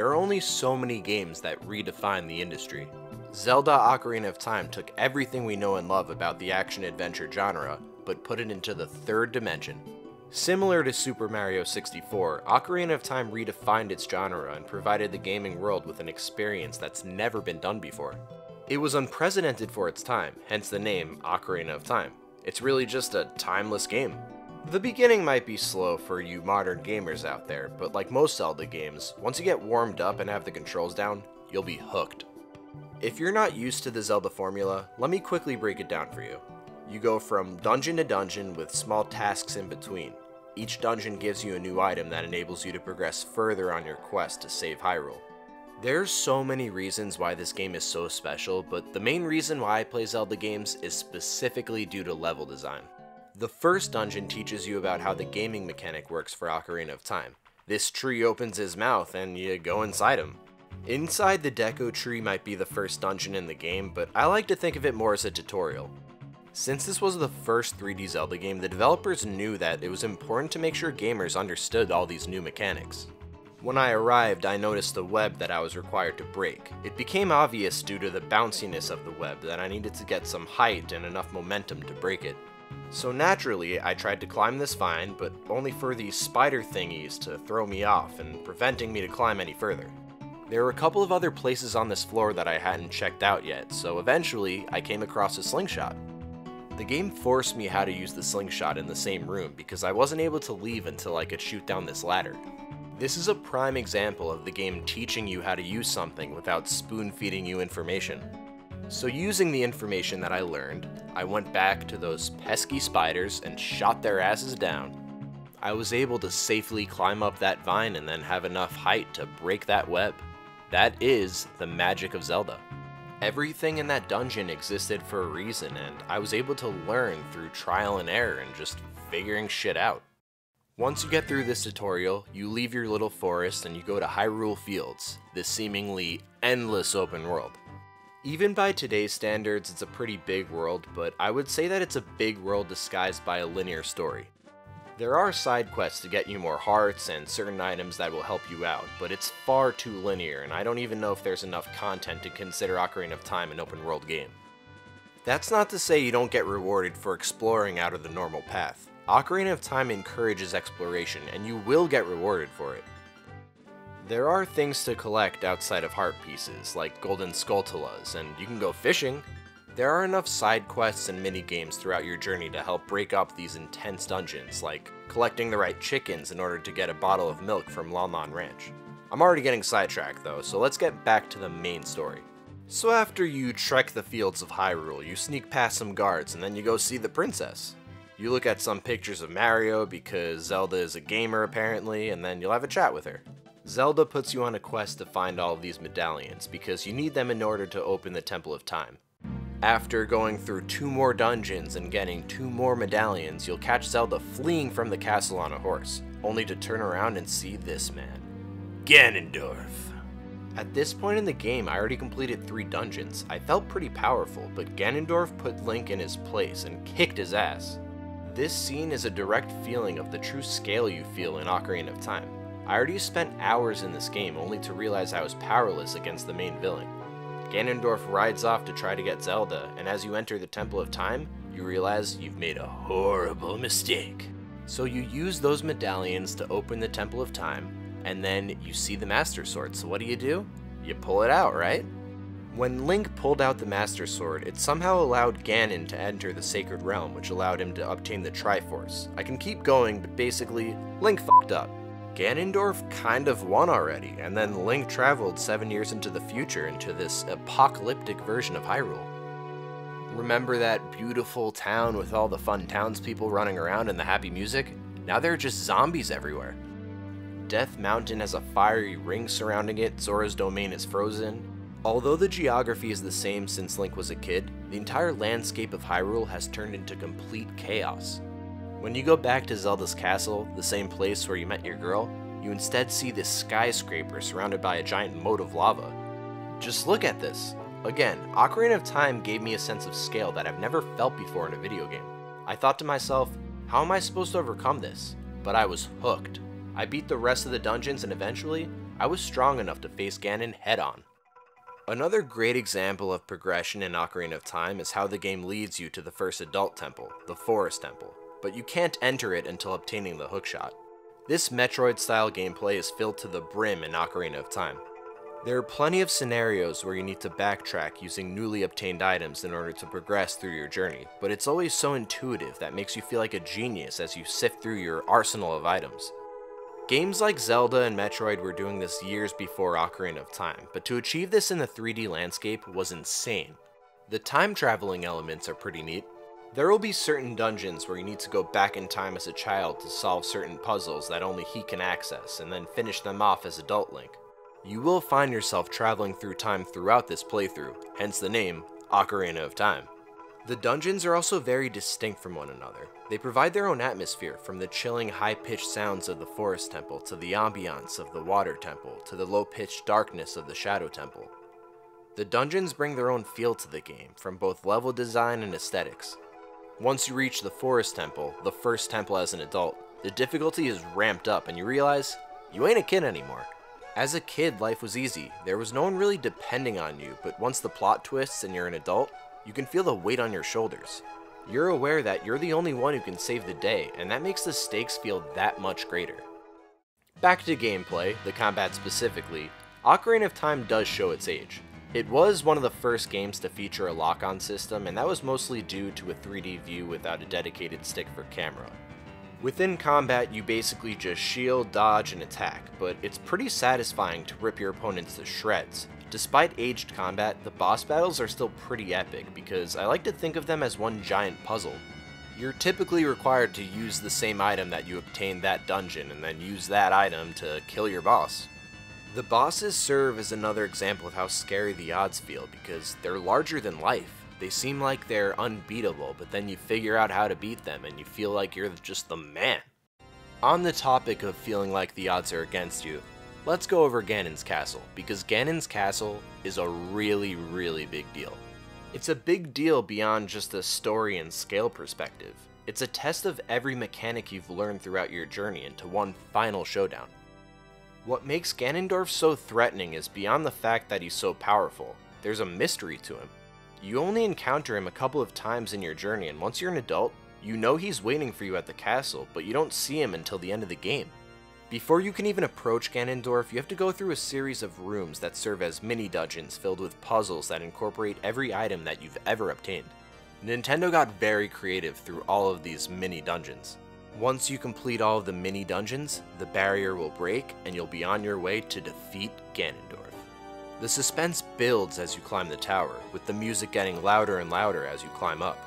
There are only so many games that redefine the industry. Zelda Ocarina of Time took everything we know and love about the action-adventure genre, but put it into the third dimension. Similar to Super Mario 64, Ocarina of Time redefined its genre and provided the gaming world with an experience that's never been done before. It was unprecedented for its time, hence the name Ocarina of Time. It's really just a timeless game. The beginning might be slow for you modern gamers out there, but like most Zelda games, once you get warmed up and have the controls down, you'll be hooked. If you're not used to the Zelda formula, let me quickly break it down for you. You go from dungeon to dungeon with small tasks in between. Each dungeon gives you a new item that enables you to progress further on your quest to save Hyrule. There's so many reasons why this game is so special, but the main reason why I play Zelda games is specifically due to level design. The first dungeon teaches you about how the gaming mechanic works for Ocarina of Time. This tree opens his mouth and you go inside him. Inside the Deku Tree might be the first dungeon in the game, but I like to think of it more as a tutorial. Since this was the first 3D Zelda game, the developers knew that it was important to make sure gamers understood all these new mechanics. When I arrived, I noticed the web that I was required to break. It became obvious due to the bounciness of the web that I needed to get some height and enough momentum to break it. So naturally, I tried to climb this vine, but only for these spider thingies to throw me off and preventing me to climb any further. There were a couple of other places on this floor that I hadn't checked out yet, so eventually I came across a slingshot. The game forced me how to use the slingshot in the same room because I wasn't able to leave until I could shoot down this ladder. This is a prime example of the game teaching you how to use something without spoon feeding you information. So using the information that I learned, I went back to those pesky spiders and shot their asses down. I was able to safely climb up that vine and then have enough height to break that web. That is the magic of Zelda. Everything in that dungeon existed for a reason and I was able to learn through trial and error and just figuring shit out. Once you get through this tutorial, you leave your little forest and you go to Hyrule Fields, this seemingly endless open world. Even by today's standards, it's a pretty big world, but I would say that it's a big world disguised by a linear story. There are side quests to get you more hearts and certain items that will help you out, but it's far too linear, and I don't even know if there's enough content to consider Ocarina of Time an open world game. That's not to say you don't get rewarded for exploring out of the normal path. Ocarina of Time encourages exploration, and you will get rewarded for it. There are things to collect outside of heart pieces, like golden skulltulas, and you can go fishing. There are enough side quests and mini games throughout your journey to help break up these intense dungeons, like collecting the right chickens in order to get a bottle of milk from Lon Ranch. I'm already getting sidetracked though, so let's get back to the main story. So after you trek the fields of Hyrule, you sneak past some guards and then you go see the princess. You look at some pictures of Mario because Zelda is a gamer apparently, and then you'll have a chat with her. Zelda puts you on a quest to find all of these medallions, because you need them in order to open the Temple of Time. After going through two more dungeons and getting two more medallions, you'll catch Zelda fleeing from the castle on a horse, only to turn around and see this man. Ganondorf. At this point in the game, I already completed three dungeons. I felt pretty powerful, but Ganondorf put Link in his place and kicked his ass. This scene is a direct feeling of the true scale you feel in Ocarina of Time. I already spent hours in this game only to realize I was powerless against the main villain. Ganondorf rides off to try to get Zelda, and as you enter the Temple of Time, you realize you've made a horrible mistake. So you use those medallions to open the Temple of Time, and then you see the Master Sword, so what do you do? You pull it out, right? When Link pulled out the Master Sword, it somehow allowed Ganon to enter the Sacred Realm, which allowed him to obtain the Triforce. I can keep going, but basically, Link fucked up. Ganondorf kind of won already, and then Link traveled seven years into the future into this apocalyptic version of Hyrule. Remember that beautiful town with all the fun townspeople running around and the happy music? Now there are just zombies everywhere. Death Mountain has a fiery ring surrounding it, Zora's domain is frozen. Although the geography is the same since Link was a kid, the entire landscape of Hyrule has turned into complete chaos. When you go back to Zelda's castle, the same place where you met your girl, you instead see this skyscraper surrounded by a giant moat of lava. Just look at this. Again, Ocarina of Time gave me a sense of scale that I've never felt before in a video game. I thought to myself, how am I supposed to overcome this? But I was hooked. I beat the rest of the dungeons and eventually, I was strong enough to face Ganon head on. Another great example of progression in Ocarina of Time is how the game leads you to the first adult temple, the Forest Temple, but you can't enter it until obtaining the hookshot. This Metroid-style gameplay is filled to the brim in Ocarina of Time. There are plenty of scenarios where you need to backtrack using newly obtained items in order to progress through your journey, but it's always so intuitive that makes you feel like a genius as you sift through your arsenal of items. Games like Zelda and Metroid were doing this years before Ocarina of Time, but to achieve this in the 3D landscape was insane. The time traveling elements are pretty neat. There will be certain dungeons where you need to go back in time as a child to solve certain puzzles that only he can access, and then finish them off as adult Link. You will find yourself traveling through time throughout this playthrough, hence the name, Ocarina of Time. The dungeons are also very distinct from one another. They provide their own atmosphere, from the chilling high-pitched sounds of the Forest Temple, to the ambiance of the Water Temple, to the low-pitched darkness of the Shadow Temple. The dungeons bring their own feel to the game, from both level design and aesthetics. Once you reach the Forest Temple, the first temple as an adult, the difficulty is ramped up and you realize you ain't a kid anymore. As a kid, life was easy. There was no one really depending on you, but once the plot twists and you're an adult, you can feel the weight on your shoulders. You're aware that you're the only one who can save the day, and that makes the stakes feel that much greater. Back to gameplay, the combat specifically, Ocarina of Time does show its age. It was one of the first games to feature a lock-on system, and that was mostly due to a 3D view without a dedicated stick for camera. Within combat, you basically just shield, dodge, and attack, but it's pretty satisfying to rip your opponents to shreds. Despite aged combat, the boss battles are still pretty epic because I like to think of them as one giant puzzle. You're typically required to use the same item that you obtained that dungeon and then use that item to kill your boss. The bosses serve as another example of how scary the odds feel because they're larger than life. They seem like they're unbeatable, but then you figure out how to beat them and you feel like you're just the man. On the topic of feeling like the odds are against you, let's go over Ganon's castle, because Ganon's castle is a really, really big deal. It's a big deal beyond just a story and scale perspective. It's a test of every mechanic you've learned throughout your journey into one final showdown. What makes Ganondorf so threatening is beyond the fact that he's so powerful, there's a mystery to him. You only encounter him a couple of times in your journey, and once you're an adult, you know he's waiting for you at the castle, but you don't see him until the end of the game. Before you can even approach Ganondorf, you have to go through a series of rooms that serve as mini dungeons filled with puzzles that incorporate every item that you've ever obtained. Nintendo got very creative through all of these mini dungeons. Once you complete all of the mini dungeons, the barrier will break and you'll be on your way to defeat Ganondorf. The suspense builds as you climb the tower, with the music getting louder and louder as you climb up.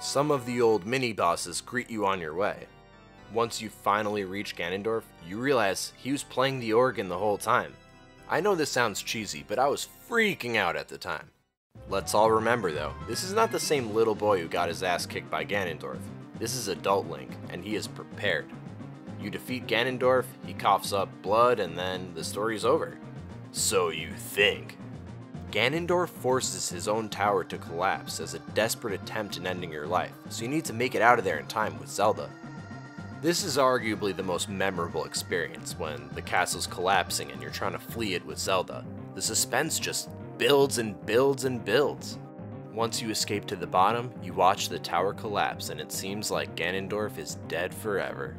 Some of the old mini-bosses greet you on your way. Once you finally reach Ganondorf, you realize he was playing the organ the whole time. I know this sounds cheesy, but I was freaking out at the time. Let's all remember though, this is not the same little boy who got his ass kicked by Ganondorf. This is adult Link, and he is prepared. You defeat Ganondorf, he coughs up blood, and then the story's over. So you think. Ganondorf forces his own tower to collapse as a desperate attempt in ending your life, so you need to make it out of there in time with Zelda. This is arguably the most memorable experience when the castle's collapsing and you're trying to flee it with Zelda. The suspense just builds and builds and builds. Once you escape to the bottom, you watch the tower collapse and it seems like Ganondorf is dead forever.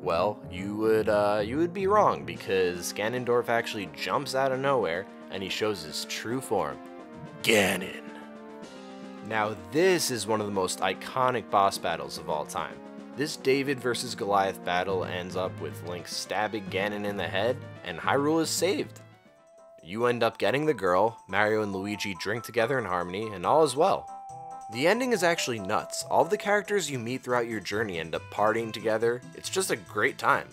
Well, you would uh, you would be wrong because Ganondorf actually jumps out of nowhere and he shows his true form, Ganon. Now this is one of the most iconic boss battles of all time. This David versus Goliath battle ends up with Link stabbing Ganon in the head and Hyrule is saved. You end up getting the girl, Mario and Luigi drink together in harmony, and all is well. The ending is actually nuts. All the characters you meet throughout your journey end up partying together. It's just a great time.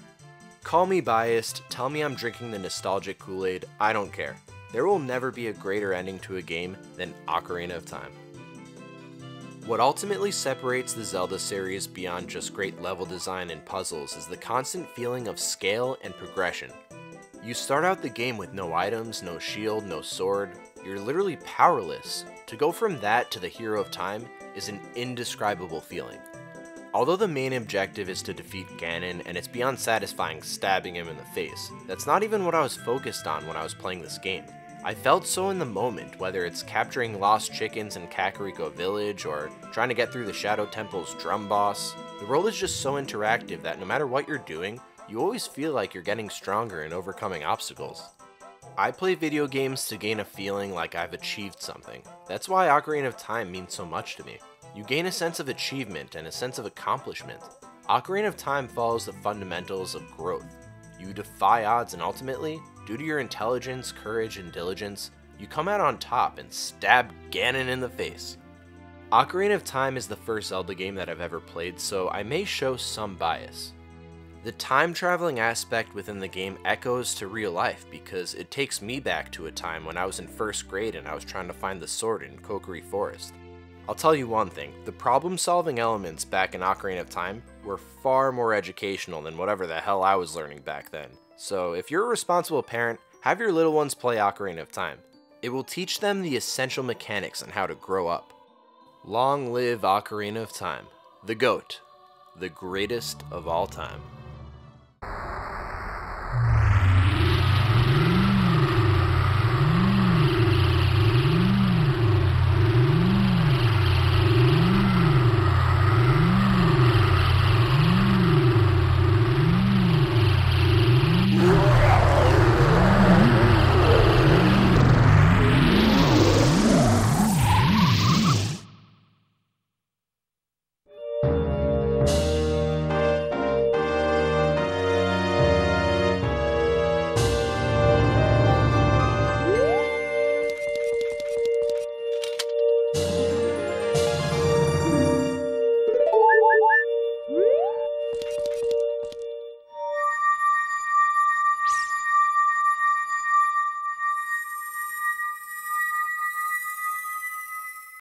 Call me biased, tell me I'm drinking the nostalgic Kool-Aid, I don't care. There will never be a greater ending to a game than Ocarina of Time. What ultimately separates the Zelda series beyond just great level design and puzzles is the constant feeling of scale and progression. You start out the game with no items, no shield, no sword, you're literally powerless. To go from that to the hero of time is an indescribable feeling. Although the main objective is to defeat Ganon and it's beyond satisfying stabbing him in the face, that's not even what I was focused on when I was playing this game. I felt so in the moment, whether it's capturing lost chickens in Kakariko Village or trying to get through the Shadow Temple's drum boss. The world is just so interactive that no matter what you're doing, you always feel like you're getting stronger and overcoming obstacles. I play video games to gain a feeling like I've achieved something. That's why Ocarina of Time means so much to me. You gain a sense of achievement and a sense of accomplishment. Ocarina of Time follows the fundamentals of growth. You defy odds and ultimately, due to your intelligence, courage, and diligence, you come out on top and stab Ganon in the face. Ocarina of Time is the first Zelda game that I've ever played, so I may show some bias. The time traveling aspect within the game echoes to real life because it takes me back to a time when I was in first grade and I was trying to find the sword in Kokiri Forest. I'll tell you one thing, the problem solving elements back in Ocarina of Time were far more educational than whatever the hell I was learning back then. So if you're a responsible parent, have your little ones play Ocarina of Time. It will teach them the essential mechanics on how to grow up. Long live Ocarina of Time, the GOAT, the greatest of all time.